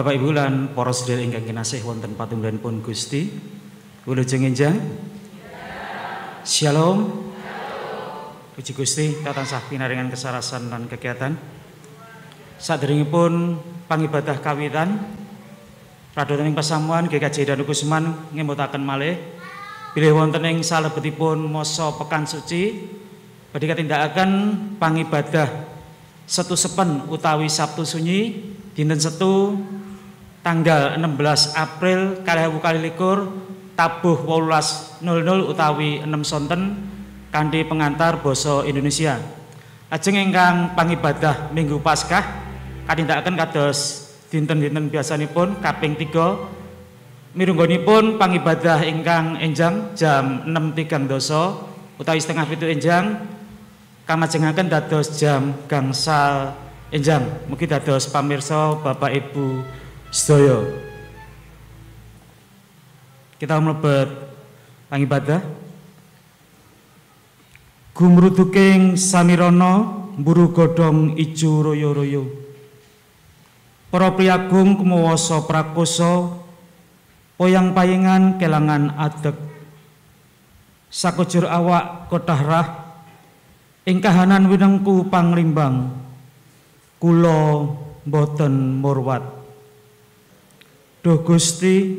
Bapak Ibu lan para sedherek ingkang kinasih wonten patungganipun Gusti. Wilujeng enjang. Shalom. Puji Gusti, tansah pinaringan kesarasan dan kegiatan. Saderengipun pangibadah kawitan Radoten ing pasamuan GKJ dan Kusman ngemutaken malih bilih wonten ing salebetipun masa pekan suci badhe katindakaken pangibadah Setu Sepen utawi Sabtu Sunyi dinten Setu tanggal 16 April kali likur tabuh 18.00 utawi 6 sonten kanthi pengantar basa Indonesia. Lajeng ingkang pangibadah Minggu Paskah katindakaken kados dinten-dinten biasanipun kaping 3 mirunggonipun pangibadah ingkang enjang jam 6.30 doso utawi setengah pitu enjang kamajengaken dados jam gangsal enjang mugi dados pamirsa Bapak Ibu sedaya. Kita mlebet pangibadah. Gumruduking samirana mburu godhong ijo royo-royo. Para priyagung kumawasa prakosa poyang payengan kelangan adeg. Sakujur awak kotahrah ing kahanan winengku panglimbang kula boten murwat. Duh Gusti,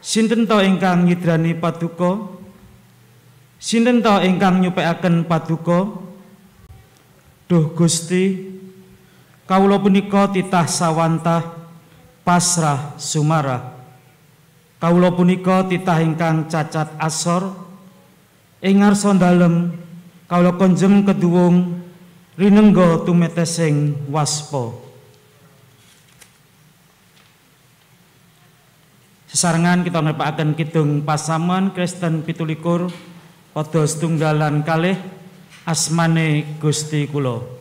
sinten to ingkang nyidrani paduka? Sinten to ingkang nyupekaken paduka? Duh Gusti, kawula punika titah sawantah pasrah sumarah. Kawula punika titah ingkang cacat asor ing ngarsa dalem konjem keduwung rinengga tumetesing waspa. Sesarengan kita nepakaken kidung pasaman Kristen pitulikur padha setunggalan kalih asmane Gusti kula.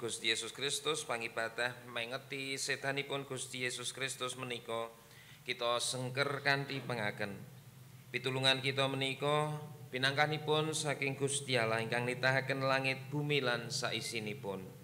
Gusti Yesus Kristus pangibadah mengeti setanipun Gusti Yesus Kristus menika kita sengker kanthi pengaken. Pitulungan kita menika pinangkanipun saking Gusti Allah ingkang nitahaken langit bumi lan saisinipun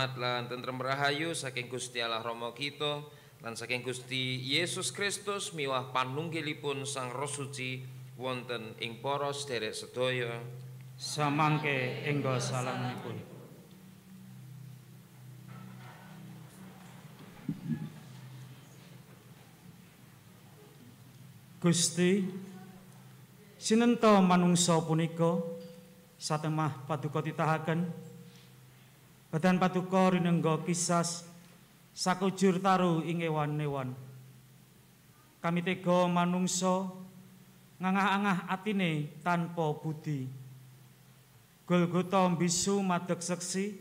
rahmat lan tentrem rahayu saking Gusti Allah Rama kita lan saking Gusti Yesus Kristus miwah panunggilipun Sang Roh Suci wonten ing para sederek sedaya. Samangke enggo salamipun. Gusti sinenta manungsa punika satemah paduka titahaken badan paduka rinengga kisas sakujur taru ing ewan-ewan kami tega manungsa ngangah-angah atine tanpa budi. Golgota bisu madeg seksi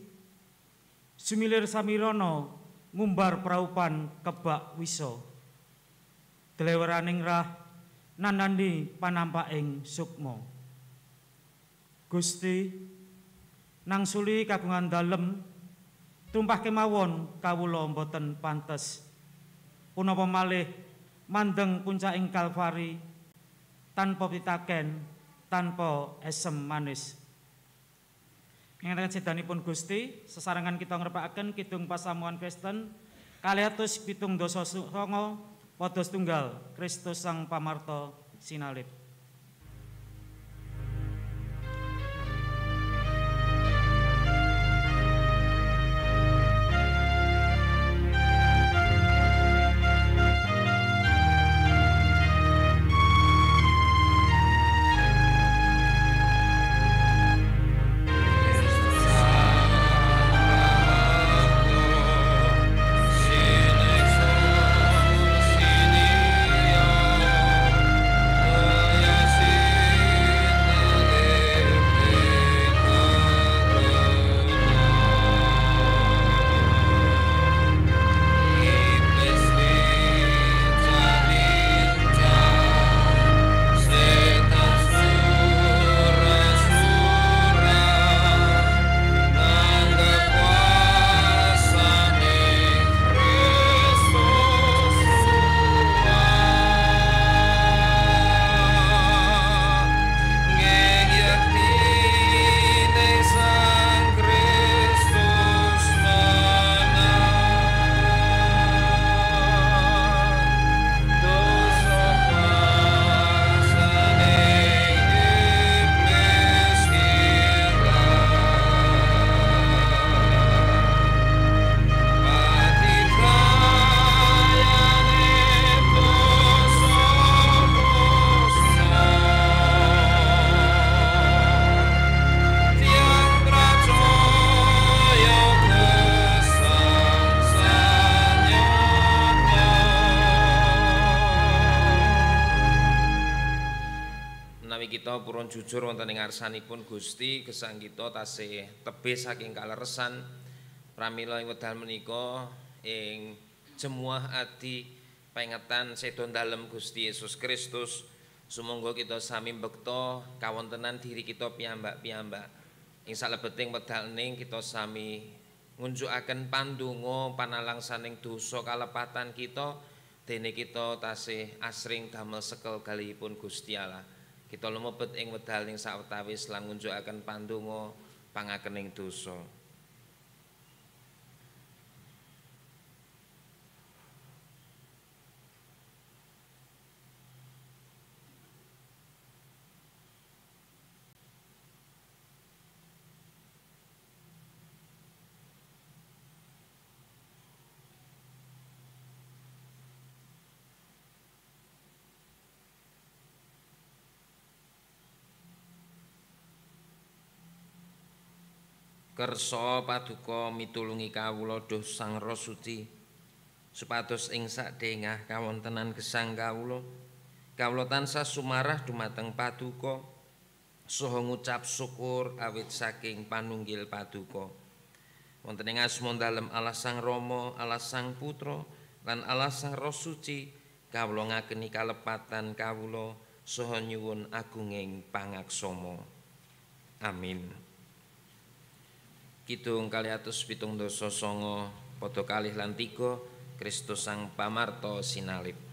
sumilir samirana ngumbar praupan kebak wiso deleweraning rah nanandi panampaking sukma. Gusti nangsuli kagungan dalem tumpah kemawon kawula boten pantes punapa malih mandeng puncaking kalvari tanpa pitaken tanpa esem manis Ingkang sedanipun Gusti, sesarengan kita ngrepakaken kidung pasamuan Kristen kaliatus pitung dosa songo padha tunggal Kristus Sang Pamarta sinalip. Jujur wonten ing ngarsanipun Gusti gesang kita tasih tebih saking kaleresan. Pramila ing wedal menika ing jemuah adi pengetan sedo dalem Gusti Yesus Kristus. Sumangga kita sami bekta kawontenan diri kita piyambak-piyambak. Ing salebeting wedal ning kita sami ngunjukaken pandonga panalangsaning dosa kalepatan kita. Dene kita tasih asring damel sekel galihipun Gusti Allah kita lumebet ing wedal ing sawetawis lan ngunjukaken pandonga pangakening dosa kersa paduka mitulungi kawula duh Sang Roh Suci. Supados ing sadengah kawontenan gesang kawula kawula tansah sumarah dumateng paduka. Saha ngucap syukur awit saking panunggil paduka. Wonten ing asma dalem Allah Sang Rama Allah Sang Putra lan Allah Sang Roh kawula ngakeni kalepatan kawula saha nyuwun agunging pangaksama. Amin Kidung kali atus pitung dosa songo Podo kalih Kristus sang pamarto sinalip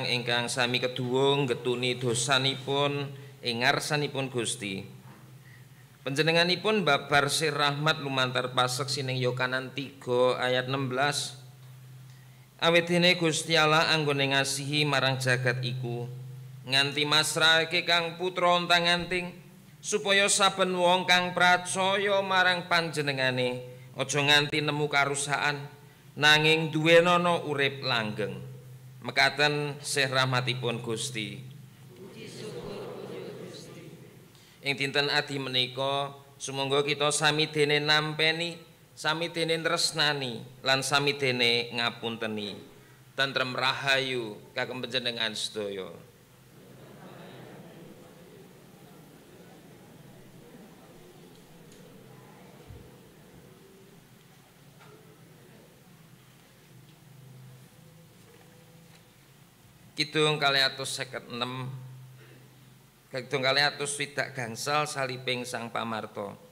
tiyang ingkang sami keduwung getuni dosanipun ing ngarsanipun Gusti. Panjenenganipun babar sir rahmat lumantar pasek sining Yohanan 3 ayat 16. Awit dene Gusti Allah anggone ngasihi marang jagat iku nganti masrahake kang putra ontang-anting supaya saben wong kang pracaya marang panjenengane aja nganti nemu karusaan nanging duwenono urip langgeng. Mekaten sih rahmatipun Gusti. Ing dinten adi menika sumangga kita sami dene nampeni, sami dene tresnani lan sami dene ngapunteni. Tentrem rahayu kagem panjenengan sedaya. Kidung kali atus seket enam Kidung kali atus swidak gangsal saliping sang pamarto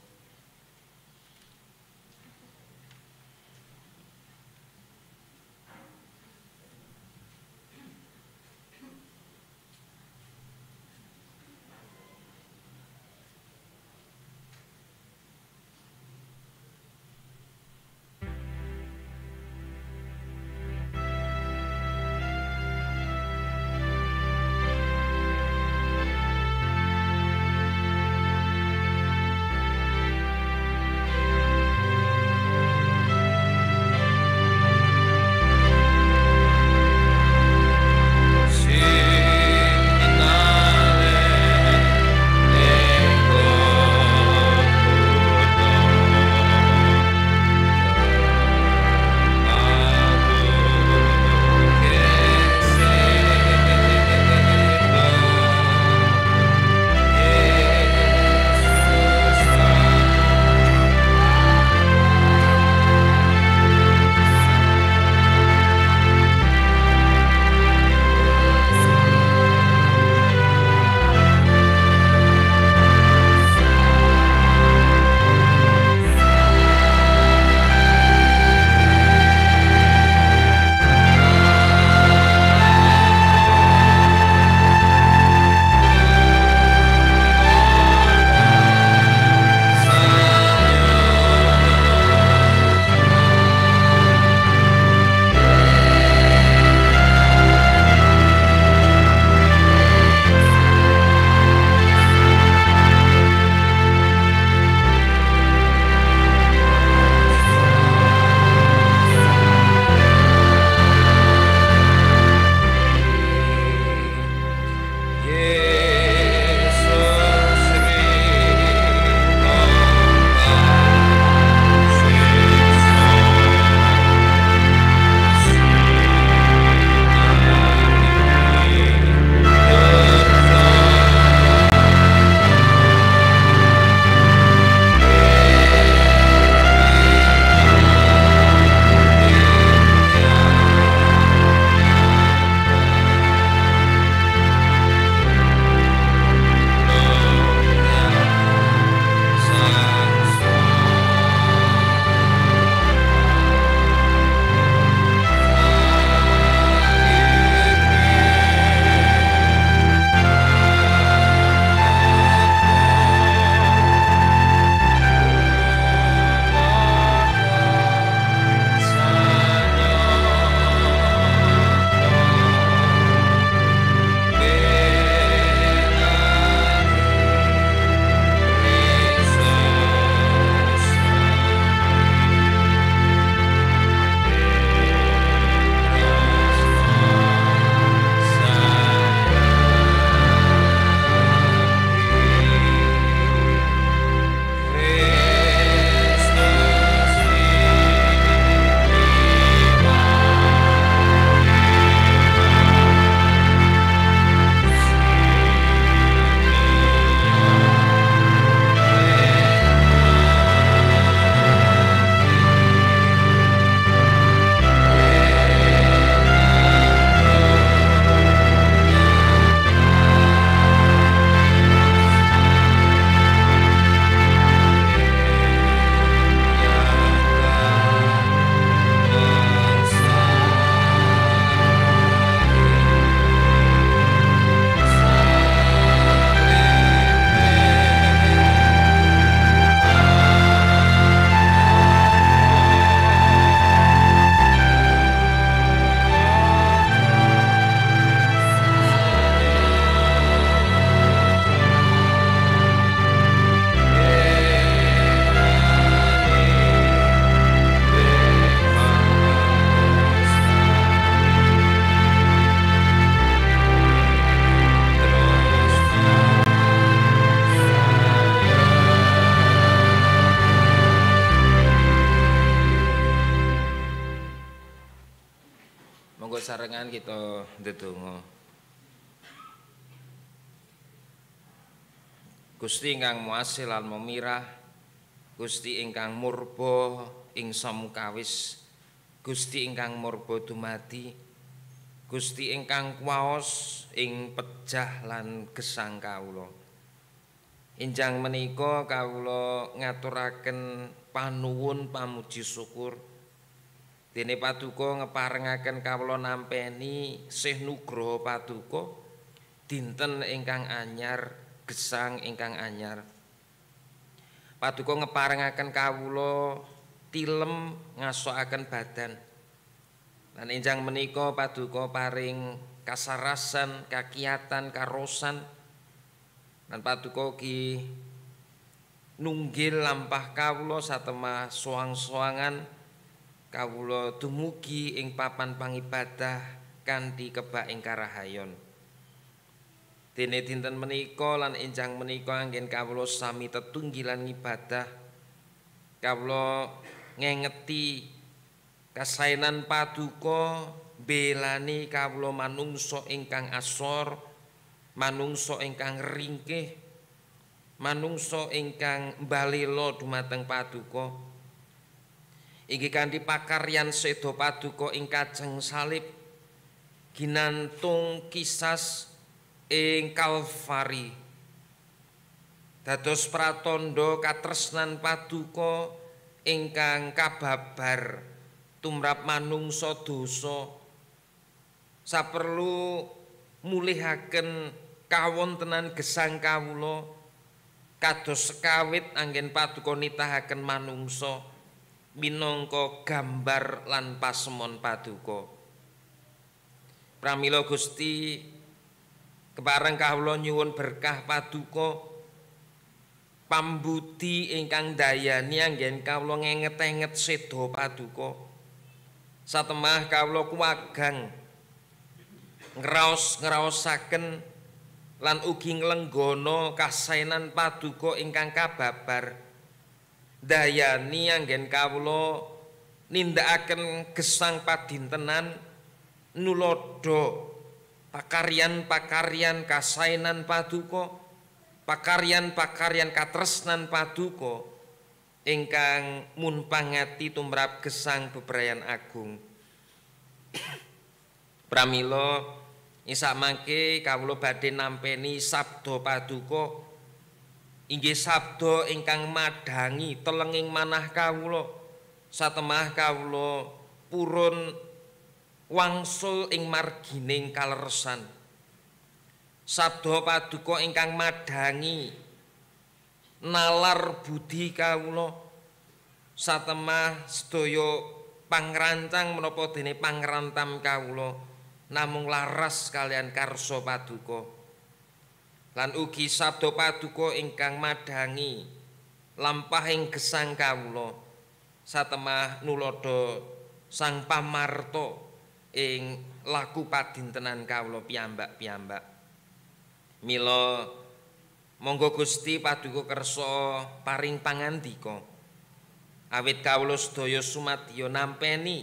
Gusti ingkang muasil lan memirah, Gusti ingkang murba ing samukawis, Gusti ingkang murba dumadi, Gusti ingkang kuwaos ing pejah lan gesang kawula. Injang menika kawula ngaturaken panuwun pamuji syukur Dene paduka ngeparengaken kawula nampeni Sih Nugroho paduka dinten ingkang anyar gesang ingkang anyar. Paduka ngeparengaken kawula tilem ngasokaken badan. Lan enjang menika paduka paring kasarasan, kakiatan, karosan. Lan paduka ki nunggil lampah kawula satemah soang-soangan kawula dumugi ing papan pangibadah kanthi kebak ing karahayon. Dene dinten menika lan enjang menika anggen kawula sami tetunggilan ibadah. Kawula ngengeti kasainan paduka belani kawula manungsa ingkang asor, manungsa ingkang ringkih, manungsa ingkang balela dumateng paduka. Iki kanthi pakaryan sedo paduka ing kajeng salib ginantung kisas ing Kalvari. Dados pratandha katresnan paduka ingkang kababar tumrap manungsa dosa. Saperlu mulihaken kawontenan gesang kawula kados sekawit anggen paduka nitahaken manungsa. minangka gambar lan pasemon paduka. Pramila Gusti kepareng kawula nyuwun berkah paduka pambudi ingkang dayani anggen kawula ngenget-enget seda paduka. Satemah kawula kuwagang ngraos-ngraosaken lan ugi nglenggana kasainan paduka ingkang kababar. dayani anggen kawula nindakaken gesang padintenan nulodo pakaryan-pakaryan kasainan paduka pakaryan-pakaryan katresnan paduka ingkang munpangati tumrap gesang bebrayan agung. Pramila isa mangke kawula badhe nampeni sabda paduka. Inggih sabda ingkang madangi telenging manah kawula. Satemah kawula purun wangsul ing margining kaleresan. Sabda paduka ingkang madangi nalar budi kawula. Satemah sedaya pangrancang menapa dene pangrantam kawula namung laras kalian karsa paduka. Lan ugi sabda paduka ingkang madangi lampahing gesang kawula satemah nulodo sang pamarta ing laku padintenan kawula piyambak-piyambak. Mila monggo Gusti paduka kersa paring pangandika awit kawula sedaya sumadya nampeni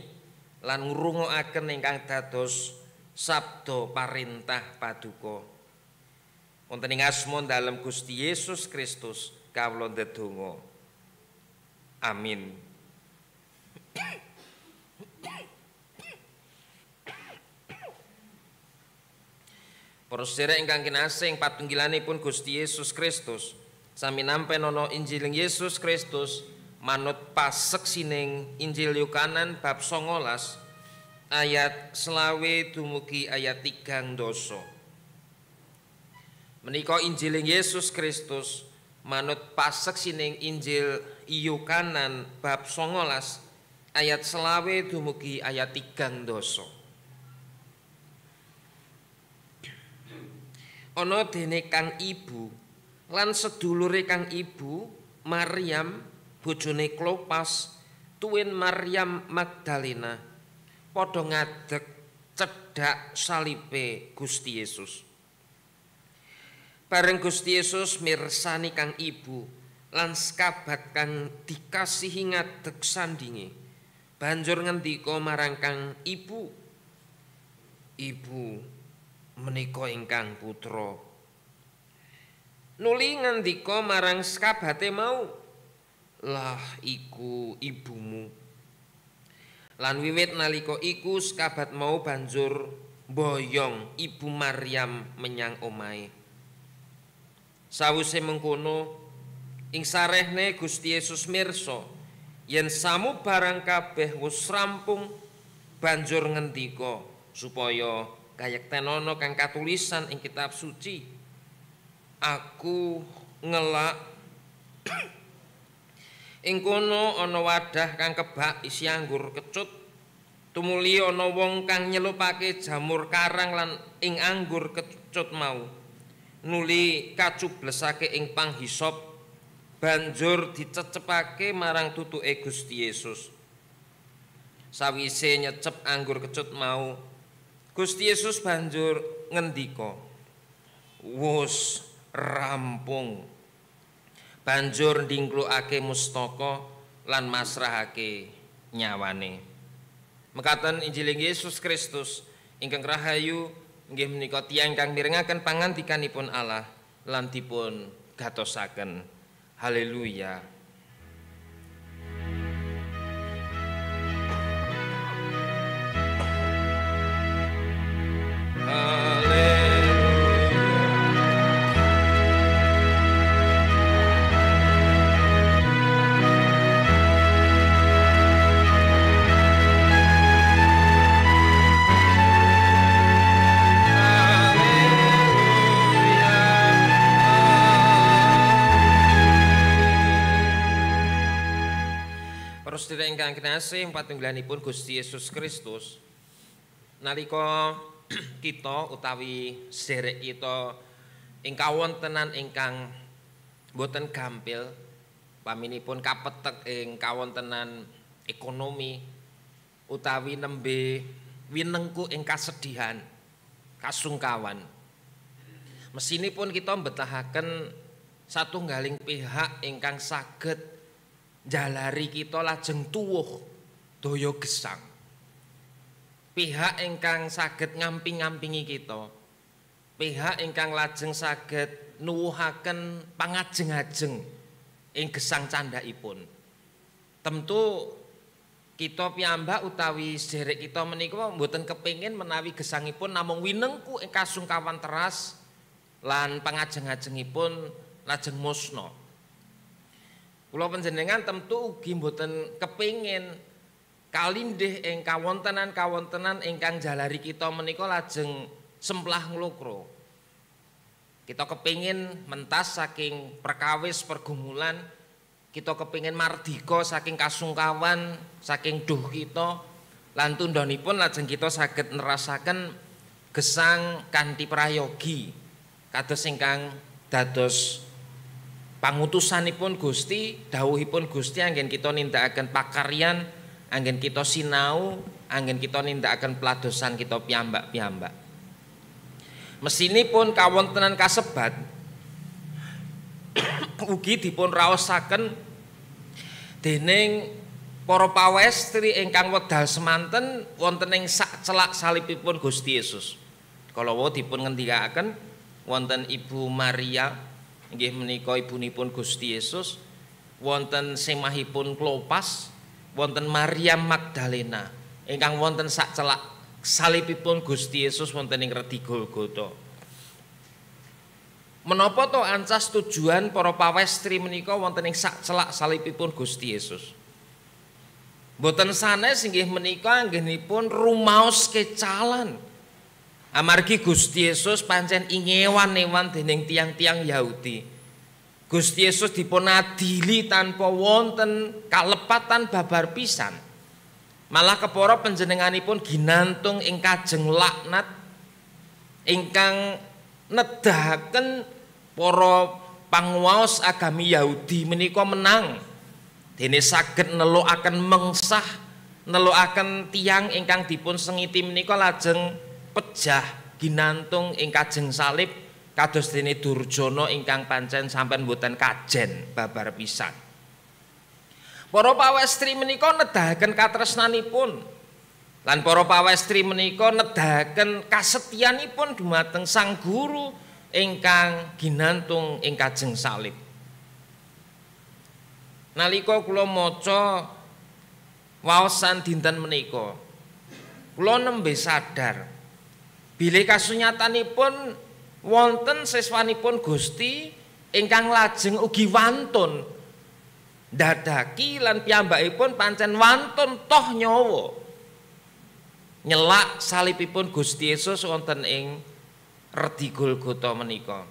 lan ngrungokaken ingkang dados sabda parintah paduka. Wonten ing asma dalem Gusti Yesus Kristus kawula ndedonga. Amin Para sedherek ingkang kinasih patunggilanipun Gusti Yesus Kristus sami nampi ana Injil Yesus Kristus manut pasek sining Injil Yohanan bab 19 ayat selawe dumugi ayat 3 doso. Menika Injil Yesus Kristus manut pasek sining Injil Yukanan bab 19 ayat selawe dumugi ayat 3 doso. Ana dene kang ibu lan sedulure kang ibu Maryam bojone Klopas tuwin Maryam Magdalena padha ngadeg cedhak salibe Gusti Yesus. Bareng Gusti Yesus mirsani kang ibu lan sekabat kang dikasihi ngadeg sandinge. Banjur ngendika marang kang ibu, ibu menika ingkang putra. Nuli ngandika marang sekabate mau lah iku ibumu. Lan wiwit nalika iku sekabat mau banjur boyong ibu Maryam menyang omahe. Sawise mengkono ing sarehne Gusti Yesus mirsa yen samu barang kabeh wis rampung banjur ngendika supaya kayektenono kang katulisan ing kitab suci. Aku ngelak ing kono ana wadah kang kebak isi anggur kecut. Tumuli ana wong kang nyelupake jamur karang lan ing anggur kecut mau. Nuli kacublesake ing panghisop. Banjur dicecepake marang tutuke Gusti Yesus. Sawise nyecep anggur kecut mau Gusti Yesus banjur ngendika wus rampung. Banjur ndingklukake mustaka lan masrahake nyawane. Mekaten Injil Yesus Kristus ingkang rahayu inggih menika tiyang kang mirengaken pangandikanipun Allah lan dipun gatosaken. Haleluya sedherek ingkang kinasih patunggalanipun Gusti Yesus Kristus. Nalika kita utawi sedherek kita ing kawontenan ingkang boten gampil paminipun kapetek ing kawontenan ekonomi utawi nembe winengku ing kasedihan kasungkawan. Mesinipun kita mbetahaken satunggaling pihak ingkang saged jalari kita lajeng tuwuh daya gesang pihak ingkang saged ngamping-ngampingi kita. Pihak ingkang lajeng saged nuwuhaken pangajeng-ajeng ing gesang candhaipun tentu kita piyambak utawi sederek kita menika mboten kepingin menawi gesangipun namung winengku ing kasungkawan teras lan pangajeng-ajengipun lajeng musna. Kula panjenengan tentu ugi mboten kepingin kalindih ing kawontenan-kawontenan ingkang jalari kita menika lajeng semplah nglokro. Kita kepingin mentas saking perkawis pergumulan, kita kepingin mardika saking kasungkawan, saking duh kita, lan tundhonipun lajeng kita saged nerasaken gesang kanthi prayogi kados ingkang dados pangutusanipun Gusti dawuhipun Gusti anggen kita nindakaken pakaryan anggen kita sinau anggen kita nindakaken peladosan kita piyambak-piyambak. Mesinipun kawontenan kasebat ugi dipun raosaken dening para pawestri ingkang wedal semanten wonten ing sak celak salibipun Gusti Yesus. Kala dipun ngendikaken wonten Ibu Maria inggih menika ibunipun Gusti Yesus wonten semahipun Klopas wonten Maria Magdalena ingkang wonten sak celak salibipun Gusti Yesus wonten ing redi Golgota menapa to ancas tujuan para pawestri menika wonten ing sak celak salibipun Gusti Yesus? Boten sanes inggih menika anggenipun rumaos kecalan. Amargi Gusti Yesus pancen ingewan-ewan dening tiang-tiang Yahudi. Gusti Yesus dipun adili tanpa wonten kalepatan babar pisan. Malah kepara panjenenganipun ginantung ing kajeng laknat ingkang nedahaken para panguwaos agami Yahudi menika menang. Dene saged nelukaken mengsah nelukaken tiang ingkang dipun sengiti menika lajeng pejah ginantung ing kajeng salib kados dene Durjana ingkang pancen sampean mboten kajen babar pisan. Para pawestri menika nedahaken katresnanipun Lan para pawestri menika nedahaken kasetyanipun dumateng Sang Guru ingkang ginantung ing kajeng salib. Nalika kula maca waosan dinten menika, kula nembe sadar bilih kasunyatanipun wonten siswanipun Gusti ingkang lajeng ugi wantun dadaki lan piyambakipun pancen wantun toh nyawa nyelak salibipun Gusti Yesus wonten ing redi Golgota menika.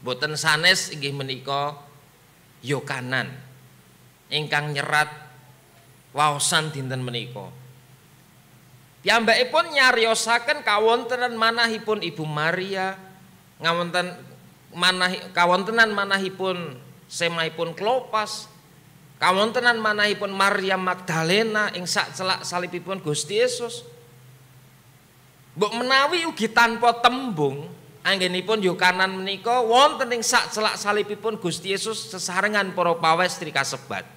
Boten sanes inggih menika Yokanan ingkang nyerat waosan dinten menika. Piyambakipun nyariosaken kawontenan manahipun Ibu Maria ngawonten manah kawontenan manahipun semahipun Klopas kawontenan manahipun Maria Magdalena ing sak celak salibipun Gusti Yesus. Mbok menawi ugi tanpa tembung anggenipun Yohanan menika wonten ing sak celak salibipun Gusti Yesus sesarengan para pawestri kasebat.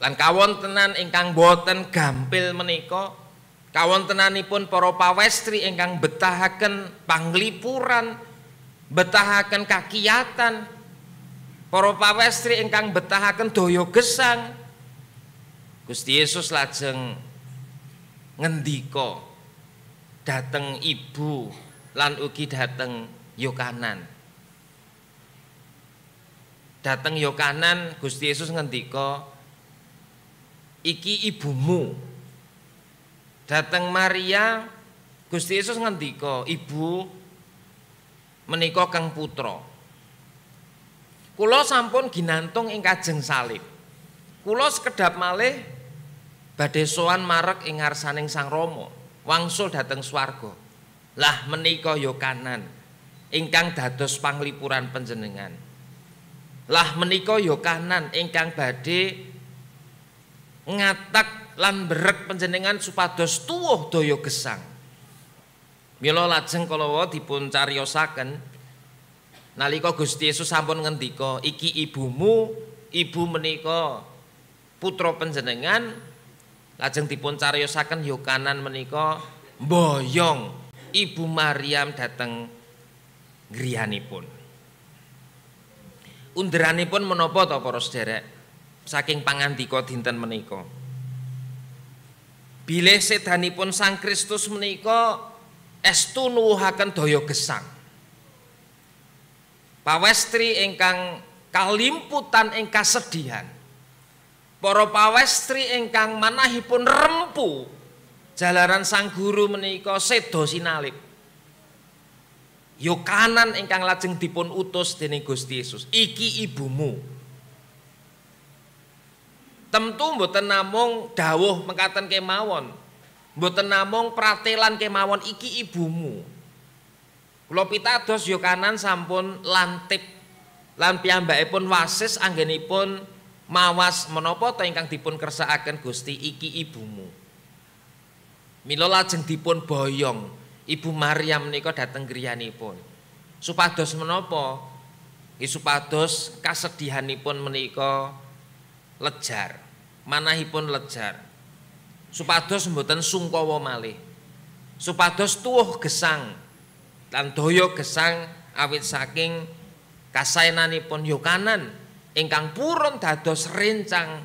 Lan kawontenan ingkang boten gampil menika kawontenanipun para pawestri ingkang betahaken panglipuran betahaken kakiyatan. Para pawestri ingkang betahaken daya gesang. Gusti Yesus lajeng ngendika dateng ibu lan ugi dateng Yokanan Dateng Yokanan Gusti Yesus ngendika iki ibumu Dateng Maria Gusti Yesus ngendika ibu menika kang putra Kula sampun ginantung ing kajeng salib. Kula sekedap malih badhe sowan marek ing ngarsaning Sang Rama, wangsul dhateng swarga. Lah menika ya kanan ingkang dados panglipuran panjenengan. Lah menika ya kanan ingkang badhe ngatak lan berek panjenengan supados tuwuh daya gesang. Mila lajeng kala dipun cariyosaken Nalika Gusti Yesus sampun ngendika, "Iki ibumu, ibu menika putra panjenengan." Lajeng dipun cariyosaken Yohanan menika mboyong Ibu Maryam dateng griyanipun. Underanipun menapa to para sederek? Saking pangandika dinten menika. Bilih sedanipun Sang Kristus menika estu nuwuhaken daya gesang. pawestri ingkang kalimputan ing kasedihan. Para pawestri ingkang manahipun rempu jalaran sang guru menika seda sinalip. Yokanan ingkang lajeng dipun utus dening Gusti Yesus. Iki ibumu Tentu mboten namung dawuh mekaten kemawon mboten namung pratelan kemawon iki ibumu Kula pitados Yokanan sampun lantip lan piyambakipun wasis anggenipun mawas menapa ta ingkang dipun kersakaken Gusti iki ibumu. Mila lajeng dipun boyong Ibu Maryam menika dhateng griyanipun. Supados menapa? Nggih supados kasedihanipun menika lejar. Manahipun lejar. Supados mboten sungkawa malih. Supados tuwuh gesang lan daya gesang awit saking kasaenanipun Yohanan ingkang purun dados rencang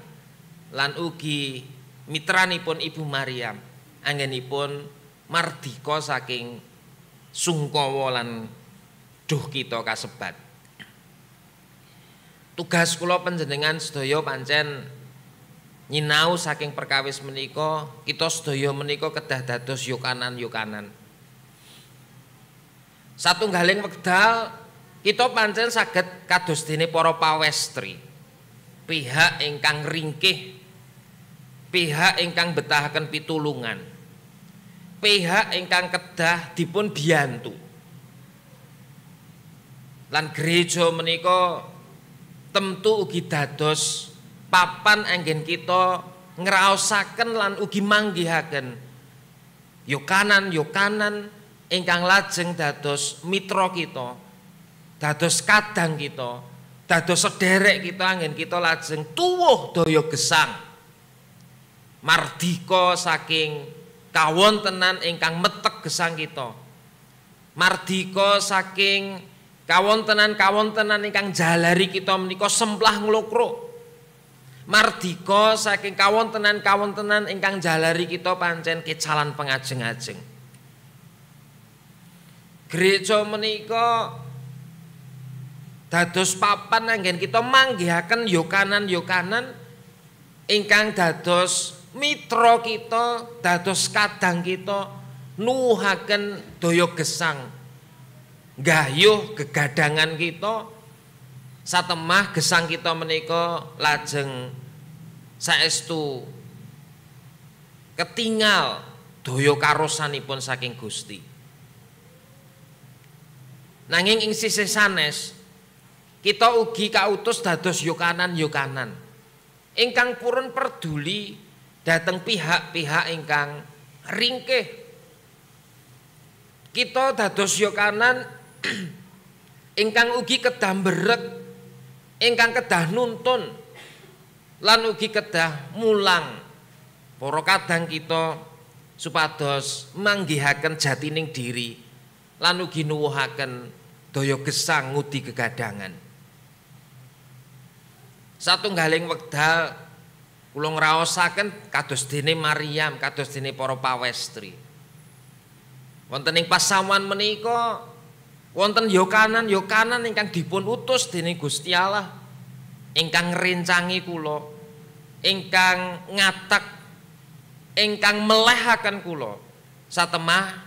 lan ugi mitranipun Ibu Maryam anggenipun mardika saking sungkawa lan duh kita kasebat tugas kula panjenengan sedaya pancen nyinau saking perkawis menika kita sedaya menika kedah dados yokanan-yokanan Satunggaling wekdal kita pancen saged kados dene para pawestri. Pihak ingkang ringkih, pihak ingkang betahaken pitulungan. Pihak ingkang kedah dipun biyantu. Lan gereja menika tentu ugi dados papan anggen kita ngraosaken lan ugi manggihaken. Yo kanan yo kanan ingkang lajeng dados mitra kita dados kadang kita dados sederek kita angin kita lajeng tuwuh daya gesang. Mardika saking kawontenan ingkang metek gesang kita. Mardika saking kawontenan-kawontenan ingkang jalari kita menika semplah nglokro mardika saking kawontenan-kawontenan ingkang jalari kita pancen kecalan pengajeng-ajeng. Gereja menika dados papan anggen kita manggihaken yokanan-yokanan ingkang dados mitra kita dados kadang kita nuhaken daya gesang gayuh gegadangan kita satemah gesang kita menika lajeng saestu ketinggal daya karosanipun saking Gusti. Nanging ing sisih sanes kita ugi kautus dados yokanan-yokanan ingkang purun peduli dateng pihak-pihak ingkang ringkeh kita dados yokanan ingkang ugi kedah berek ingkang kedah nuntun lan ugi kedah mulang para kadang kita supados manggihaken jatining diri lan ugi nuwuhaken daya gesang ngudi kegadangan satunggaling wekdal kula ngraosaken kados dene Maryam, kados dene para pawestri. Wonten ing pasamuan menika wonten yokanan yokanan ingkang dipun utus dening Gusti Allah ingkang ngrencangi kula, ingkang ngatak, ingkang melehaken kula. Satemah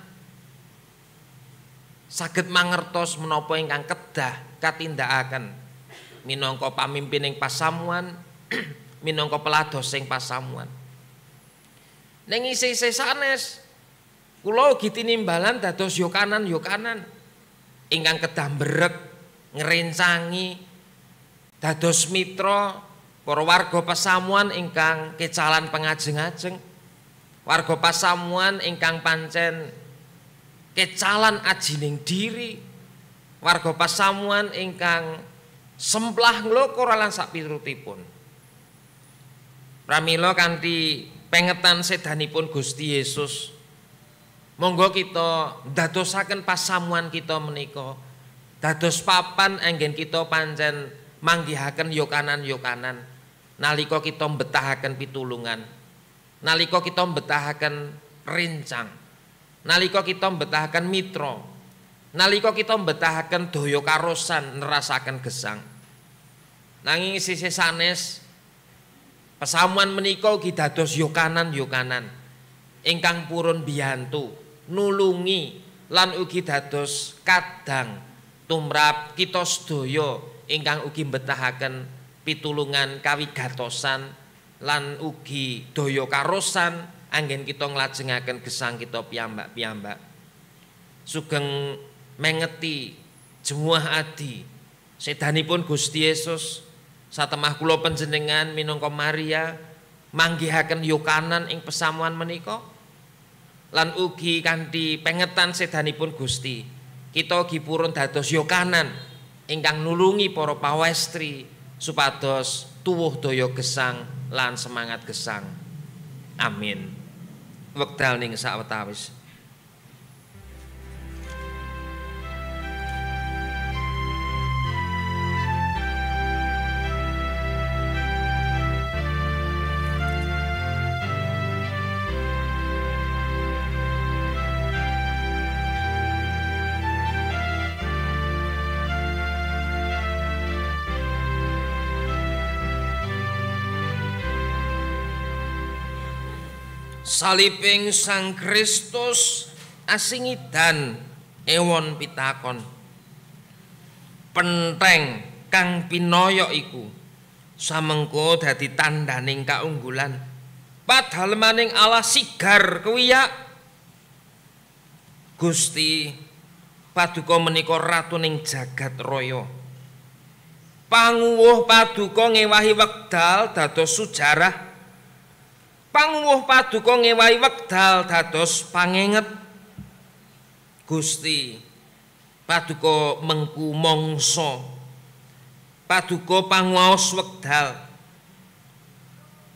saged mangertos menapa ingkang kedah katindakaken. Minangka pamimpining pasamuan minangka pelados sing pasamuan. Ning isih-isih sanes kula ugi tinimbalan dados yo kanan yo kanan ingkang kedah mbrek ngrencangi dados mitra para warga pasamuan ingkang kecalan pengajeng-ajeng. Warga pasamuan ingkang pancen kecalan ajining diri. Warga pasamuan ingkang semplah nglokor lan sak piturutipun pramila kanthi pengetan sedanipun Gusti Yesus monggo kita dadosaken pasamuan kita menika. Dados papan anggen kita pancen manggihaken yokanan-yokanan. Nalika kita mbetahaken pitulungan. Nalika kita mbetahaken rencang nalika kita mbetahaken mitra. Nalika kita mbetahaken daya karosan nerasaken gesang. Nanging sisih sanes pesamuan menika ugi dados yokanan yokanan ingkang purun biyantu nulungi lan ugi dados kadang tumrap kita sedaya ingkang ugi mbetahaken pitulungan kawigatosan lan ugi daya karosan anggen kita nglajengaken gesang kita piyambak-piyambak. Sugeng mengeti jemuah adi sedanipun Gusti Yesus satemah kula panjenengan minangka Maria manggihaken yokanan ing pesamuan menika lan ugi kanthi pengetan sedanipun Gusti kita ugi purun dados yokanan ingkang nulungi para pawestri supados tuwuh daya gesang lan semangat gesang. Amin. Wekdal ning sawetawis salibing Sang Kristus asingidan ewon pitakon. Penteng kang pinoyo iku samengko dadi tandaning kaunggulan. Padahal maning Allah sigar kuwiya Gusti paduka menika ratuning jagat raya. Panguwuh paduka ngewahi wekdal dados sujarah panguwuh paduka ngewahi wekdal dados pangenget Gusti paduka mengku mangsa. Paduka panguwaos wekdal.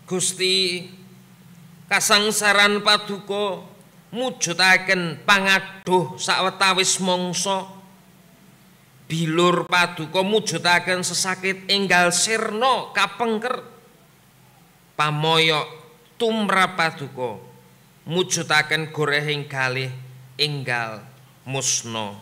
Gusti kasangsaran paduka mujudaken pangaduh sawetawis mangsa. Bilur paduka mujudaken sesakit enggal sirna kapengker. Pamoyo tumrap paduka mujudaken gorehing kalih enggal musna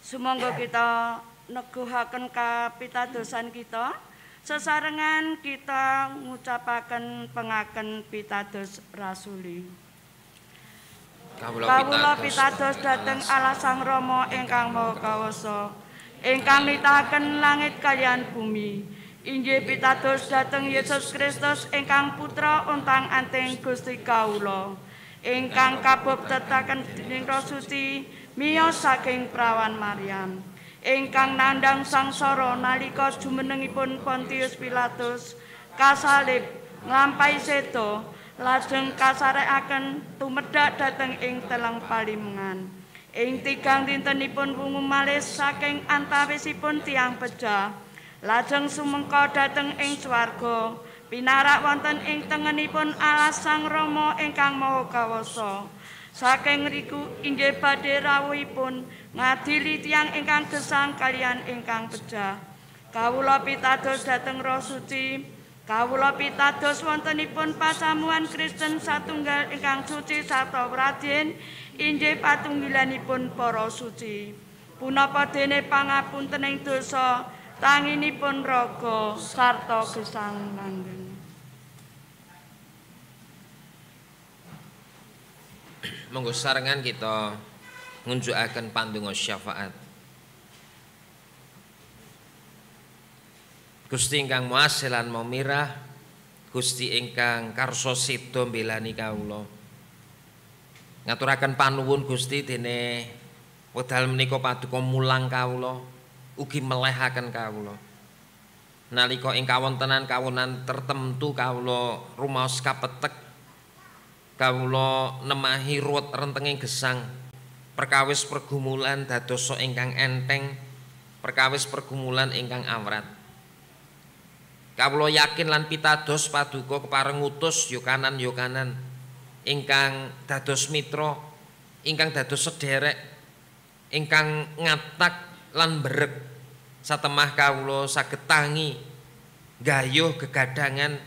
Sumangga kita neguhaken kapitadosan kita. Sesarengan kita ngucapaken pengaken pitados rasuli. Kawula pitados dhateng Allah Sang Rama ingkang Maha Kawasa, ingkang nitahaken langit kaliyan bumi. Inggih pitados dhateng Yesus Kristus ingkang putra untang anting Gusti kawula. Ingkang kabuptetaken dening Roh Suci miyos saking prawan Maryam ingkang nandang sangsara nalika jumenengipun Pontius Pilatus kasalib nglampahi sedo lajeng kasarekaken tumedhak dhateng ing telang palimengan ing tigang dintenipun wungu malih saking antawisipun tiang pejah lajeng sumengka dhateng ing swarga pinarak wonten ing tengenipun Allah Sang Rama ingkang Maha Kawasa Saking riku inggih badhe rawuhipun ngadili tiyang ingkang gesang kalian ingkang pejah. Kawula pitados dhateng Roh Suci. Kawula pitados wontenipun pasamuan Kristen satunggal ingkang suci sarta radin inggih patunggilanipun para suci. Punapa dene pangapuntening dosa tanginipun raga sarta gesang langgeng. monggo sarengan kita ngunjukaken pandonga syafaat Gusti ingkang muasih lan mirah Gusti ingkang karso sida mbelani kawula. Ngaturaken panuwun Gusti dene wedal menika paduka mulang kawula ugi melehaken kawula. Nalika ing kawontenan kawunan tertentu kawula rumaos kapetek kawula nemahi ruwet rentenging gesang perkawis pergumulan dadosa ingkang enteng perkawis pergumulan ingkang awrat kawula yakin lan pitados paduka kepareng ngutus yokanan yokanan ingkang dados mitra ingkang dados sederek ingkang ngatak lan berek satemah kawula saged tangi gayuh gegadangan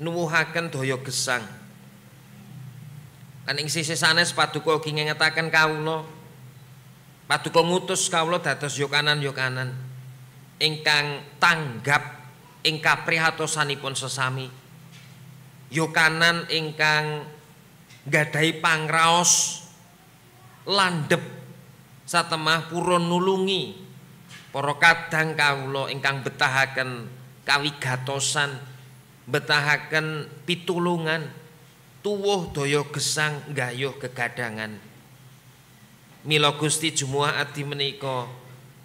nuwuhaken daya gesang. Lan ing sisi sanes paduka ugi ngengetaken kawula. Paduka ngutus kawula dados yokanan-yokanan ingkang tanggap ing kaprihatosanipun sesami. Yokanan ingkang gadahi pangraos landhep satemah purun nulungi para kadang kawula ingkang betahaken kawigatosan betahaken pitulungan tuwuh daya gesang gayuh kegadangan Mila Gusti Jumuah adi menika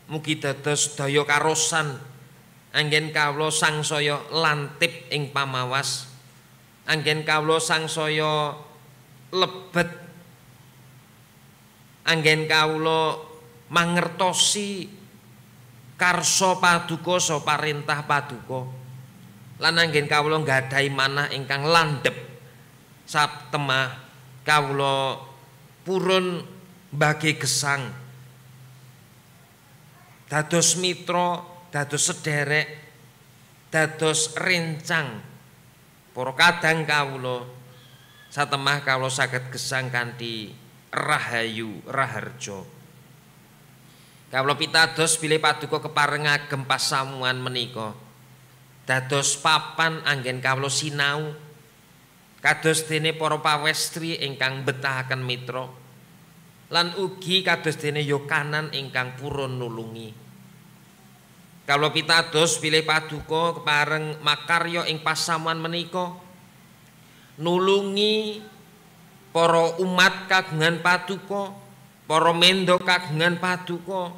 mugi dados daya karosan anggen kawula sangsaya lantip ing pamawas. Anggen kawula sangsaya lebet. Anggen kawula mangertosi karsa paduka sa parentah paduka. Lan anggen kawula nggadahi manah ingkang landhep. Saptemah kawula purun bagi gesang. Dados mitra dados sederek dados rencang para kadang kawula satemah kawula saged gesang kanthi rahayu raharja. Kawula pitados bilih paduka kepareng agem pasamuan menika. Dados papan anggen kawula sinau. Kados dene para pawestri ingkang betahaken mitra. Lan ugi kados dene yokanan ingkang purun nulungi kalau pitados pilih paduka kepareng makarya ing pasaman menika nulungi para umat kagungan paduka para mendo kagungan paduka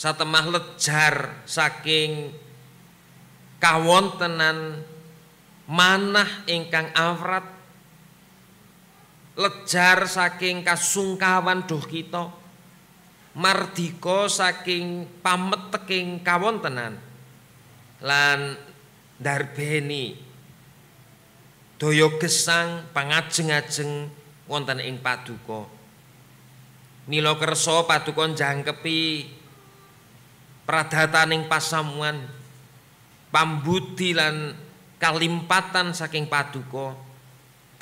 satemah lejar saking kawontenan manah ingkang awrat lejar saking kasungkawan duh kita mardika saking pameteking kawontenan lan darbeni daya gesang pangajeng-ajeng wonten ing paduka. Mila kersa paduka jangkepi pradataning pasamuan pambudi lan kalimpatan saking paduka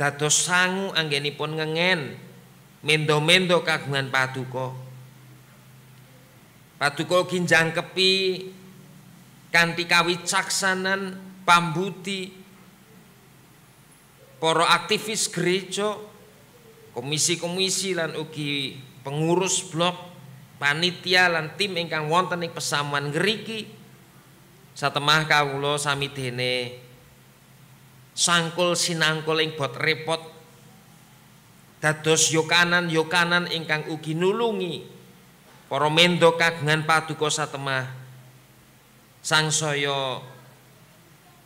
dados sangu anggenipun ngengen mendo-mendo kagungan paduka paduka ginjangkepi kanthi kawicaksanan pambudi para aktivis gereja komisi-komisi lan ugi pengurus blok panitia lan tim ingkang wonten ing pesamuan ngriki satemah kawula sami dene sangkul sinangkul ing bot repot dados yokanan yokanan ingkang ugi nulungi para mendo kagungan paduka satemah sangsaya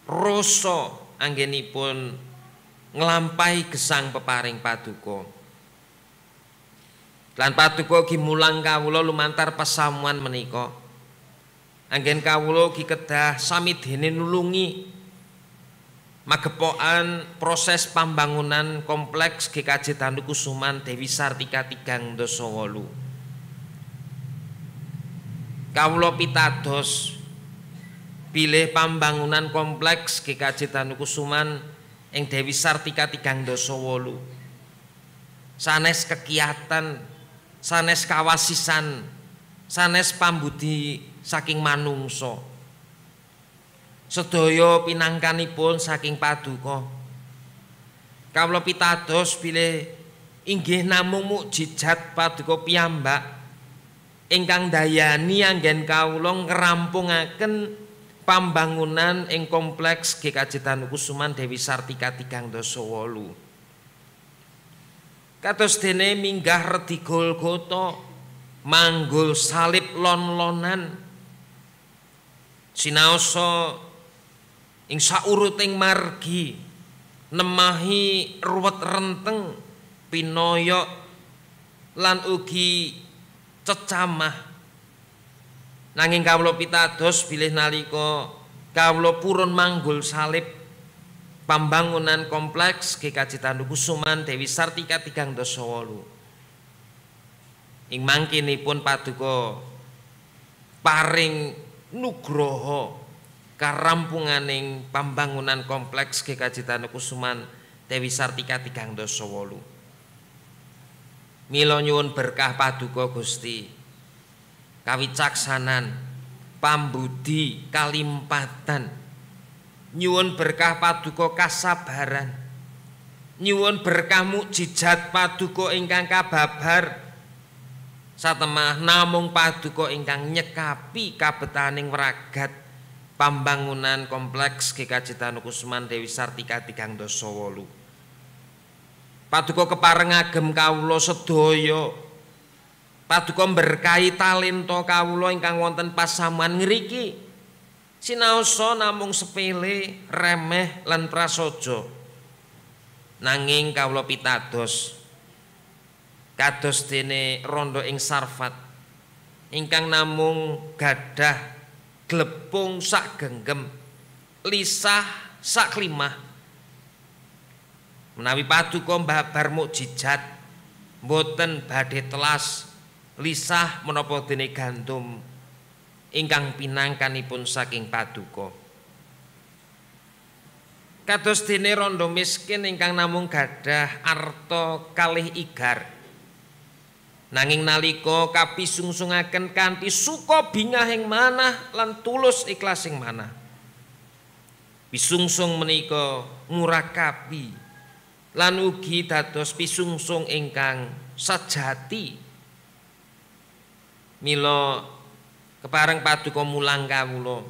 rasa anggenipun nglampahi gesang peparing paduka. Lan paduka ugi mulang kawula lumantar pesamuan menika. Anggen kawula ugi kedah sami dene nulungi magepokan proses pembangunan kompleks GKJ Tanukusuman Dewi Sartika Tigang Doso Wolu. Kawula pitados bilih pembangunan kompleks GKJ Tanukusuman ing Dewi Sartika tigang doso wolu. Sanes kegiatan sanes kawasisan sanes pambudi saking manungso sedaya pinangkanipun saking paduka. Kawula pitados bilih inggih namung mukjizat paduka piyambak ingkang dayani anggen kawula ngrampungaken pambangunan ing kompleks GKJ Tanukusuman Dewi Sartika tigang doso wolu. Kados dene minggah redi Golgota manggul salib lon-lonan sinaosa ing sauruting margi nemahi ruwet renteng pinoyok lan ugi cecamah Nanging kawula pitados bilih nalika kawula purun manggul salib pembangunan kompleks GKJ Tandukusuman Dewi Sartika tigang dosa wolu. Ing mangkinipun paduka paring nugroho karampunganing pembangunan kompleks GKJ Tandukusuman Dewi Sartika tigang dosa wolu. Mila nyuwun berkah paduka Gusti. Kawicaksanan, pambudi, kalimpatan, nyuwun berkah paduka kasabaran, nyuwun berkah mukjizat paduka ingkang kababar, satemah namung paduka ingkang nyekapi kabetaning wragat pambangunan kompleks GKJ Tanukusman Dewi Sartika tigang dosa wolu. Paduka kepareng agem kawula sedaya. Paduka berkahi talenta kawula ingkang wonten pasamuan. Ngriki sinaosa namung sepele remeh lan prasaja. Nanging kawula pitados kados dene rondo ing sarfat. Ingkang namung gadah glepung sak genggem lisah sak limah menawi paduka mbabar mukjizat mboten badhe telas lisah menapa dene gandum ingkang pinangkanipun saking paduka. Kados dene rondo miskin ingkang namung gadah arta kalih igar. Nanging nalika kapisungsungaken kanthi suka bingahing manah lan tulus ikhlasing manah. Pisungsung menika ngurakapi lan ugi dados pisungsung ingkang sejati Milo kepareng paduka mulang kawula.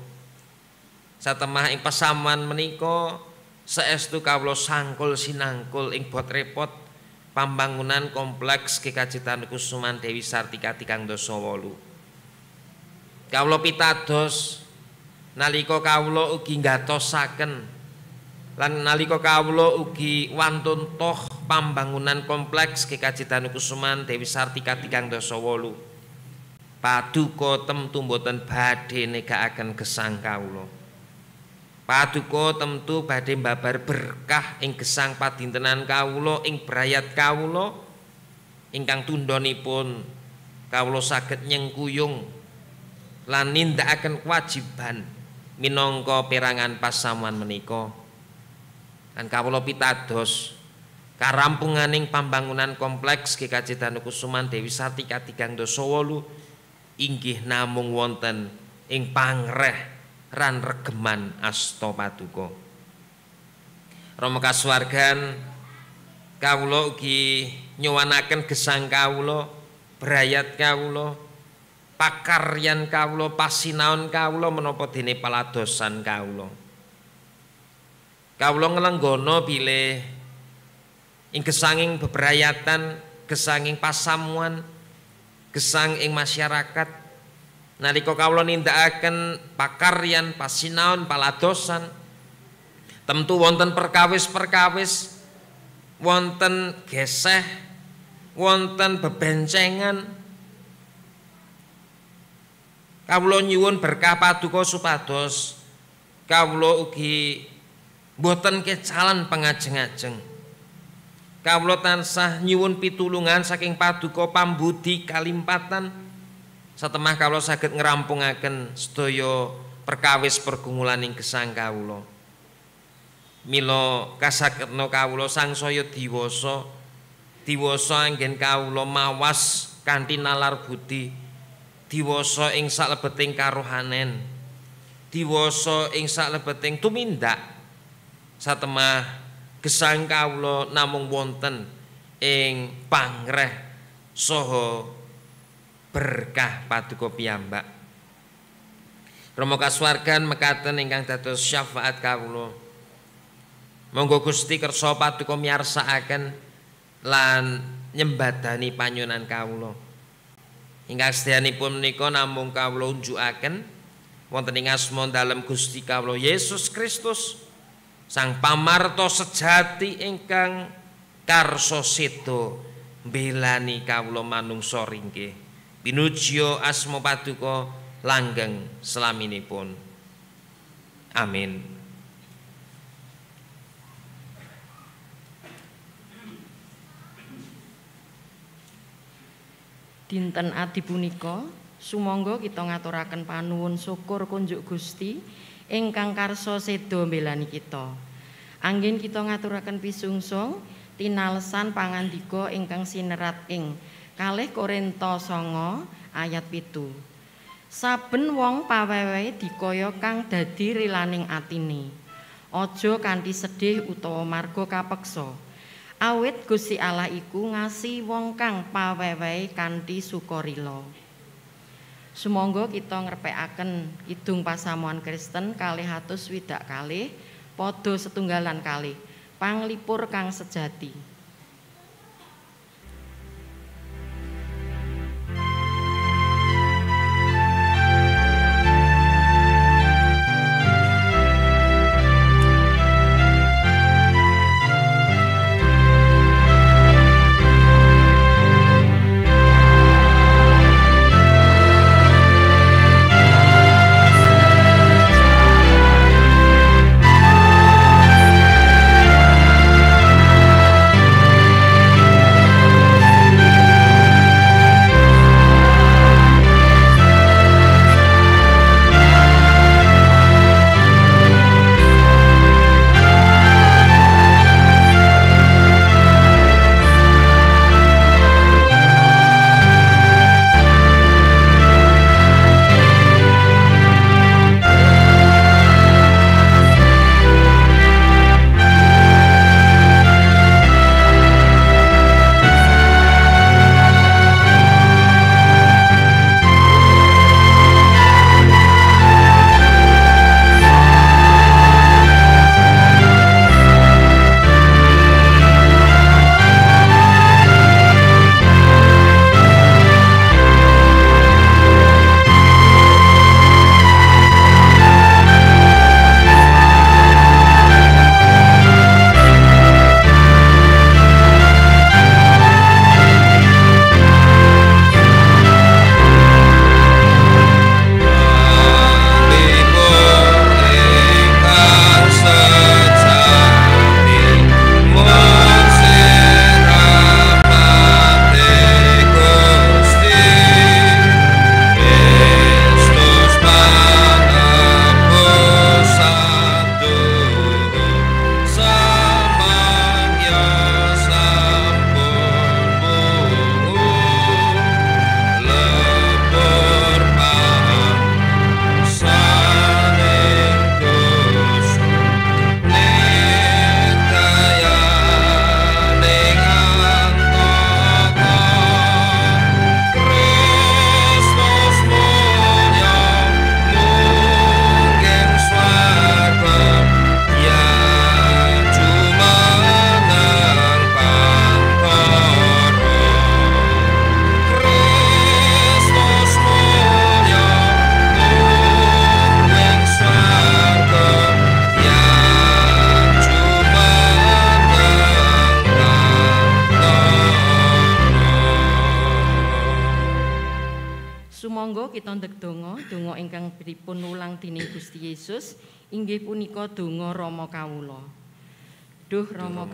Satemah ing pesamuan menika saestu kawula sangkul sinangkul ing bot repot pambangunan kompleks kekacitan kusuman Dewi Sartika tikang dosa wolu. Kawula pitados nalika kawula ugi ngatosaken lan nalika kawula ugi wantun toh pambangunan kompleks kekacitan kusuman Dewi Sartika tikang dosa wolu. Paduka temtu mboten badhe negakaken gesang kawula. Paduka temtu badhe mbabar berkah ing gesang padintenan kawula ing brayat kawula. Ingkang tundhonipun kawula saged nyengkuyung lan nindakaken kewajiban minangka perangan pasamuan menika lan kawula pitados karampunganing pambangunan kompleks GKJ Danukusuman Dewi Sati katigang dosa wolu inggih namung wonten ing pangreh ran regeman asta paduka Rama kasuwargan kawula ugi nyuwanaken gesang kawula brayat kawula pakaryan kawula pasinaon kawula menapa dene paladosan kawula kawula nglenggono bilih ing gesanging bebrayatan gesanging pasamuan gesang ing masyarakat. Nalika kawula nindakaken pakaryan pasinaon paladosan tentu wonten perkawis-perkawis wonten geseh wonten bebencengan. Kawula nyuwun berkah paduka supados. Kawula ugi boten kecalan pengajeng-ajeng. Kawula tansah nyuwun pitulungan saking paduka pambudi kalimpatan. Satemah kawula saged ngrampungaken sedaya perkawis pergumulan ing gesang kawula. Mila kasagedna kawula sangsaya diwasa diwasa anggen kawula mawas kanthi nalar budi diwasa ing saklebeting karohanen diwasa ing saklebeting tumindak satemah gesang kawula namung wonten ing pangreh saha berkah paduka piyambak. Rama kasuwargan mekaten ingkang dados syafaat kawula. Monggo Gusti kersa paduka miyarsakaken lan nyembadani panyunan kawula. Ingkang sedyanipun menika namung kawula unjukaken wonten ing asma dalem Gusti kawula Yesus Kristus Sang pamarto sejati ingkang karso sedo mbelani kawula manungsa ringkih. Pinujya asma paduka langgeng selaminipun amin. Dinten adi punika sumangga kita ngaturaken panuwun syukur kunjuk Gusti ingkang karsa seda mbelani kita. Anggen kita ngaturaken pisungsung tinalesan pangandika ingkang sinerat ing kalih Korinto songo ayat pitu. Saben wong pawewe dikaya kang dadi rilaning atine. Aja kanthi sedih utawa marga kapeksa. Awit Gusti Allah iku ngasi wong kang pawewehe kanthi sukarila. Sumangga kita ngrepekaken kidung pasamuan Kristen kalih atus swidak kalih padha setunggalan kalih panglipur kang sejati.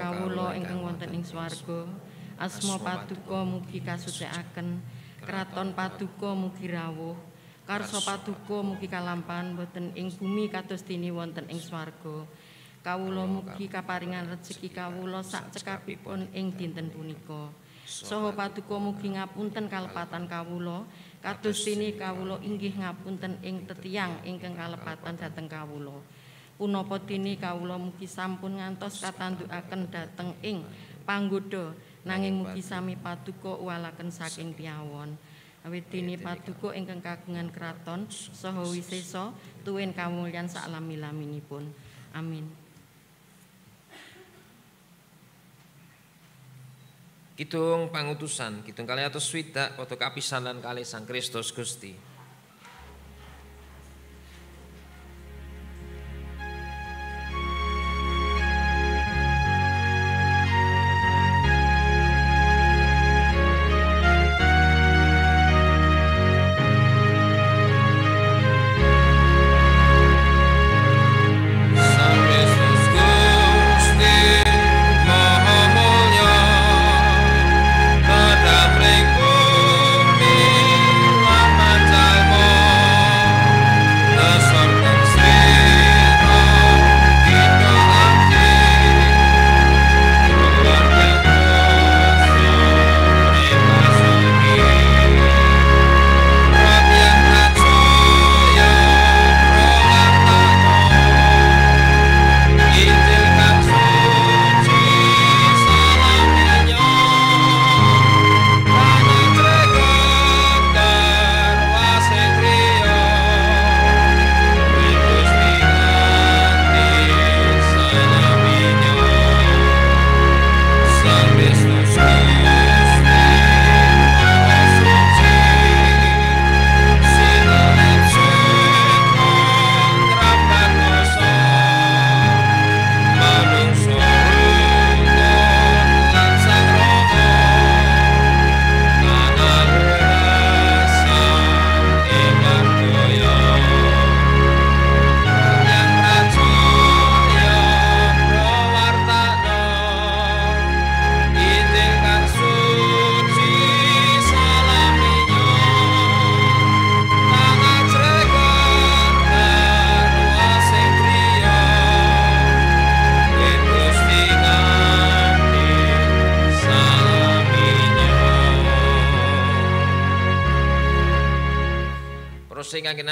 Kawula ingkang wonten ing swarga, asma paduka mugi kasucikaken, kraton paduka mugi rawuh. Karso paduka mugi kalampahan boten ing bumi kados dene wonten ing swarga. Kawula mugi kaparingan rejeki kawula sak cekapipun ing dinten punika. Saha paduka mugi ngapunten kalepatan kawula kados dene kawula inggih ngapunten ing tetiang ingkang kalepatan dhateng kawula. Punapa dene kawula mugi sampun ngantos katandukaken dhateng ing panggoda nanging mugi sami paduka walaken saking piyawon. Awit dene paduka ingkang kagungan kraton saha wisesa tuwin kamulyan sak lami-laminipun. Amin. Kidung pangutusan, kidung kali atus swidak foto kapisanan kali Sang Kristus Gusti.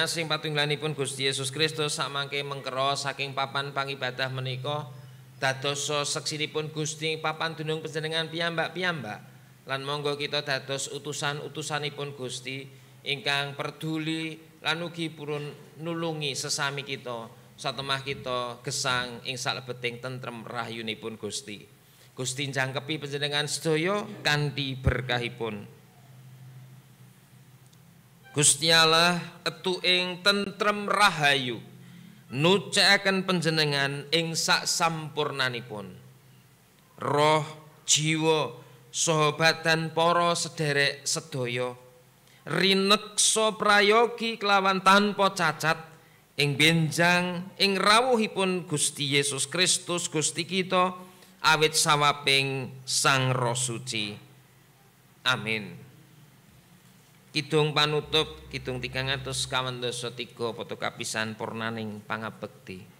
Nasing patunggalanipun Gusti Yesus Kristus samangke mengkero saking papan pangibadah menika dadosa seksinipun Gusti papan dunung panjenengan piyambak-piyambak lan monggo kita dados utusan-utusanipun Gusti ingkang peduli lan ugi purun nulungi sesami kita satemah kita gesang ing salebeting tentrem rahayunipun Gusti. Gusti jangkepi panjenengan sedaya kanthi berkahipun. Gusti Allah etu ing tentrem rahayu nucakaken panjenengan ing sak sampurnanipun. Roh, jiwa, saha badan para sederek sedaya rineksa prayogi kelawan tanpa cacat ing benjang ing rawuhipun Gusti Yesus Kristus Gusti kita awit sawaping Sang Roh Suci. Amin. Kidung panutup kidung 300 kawan dosa tiga foto kapisan purnaning pangabekti.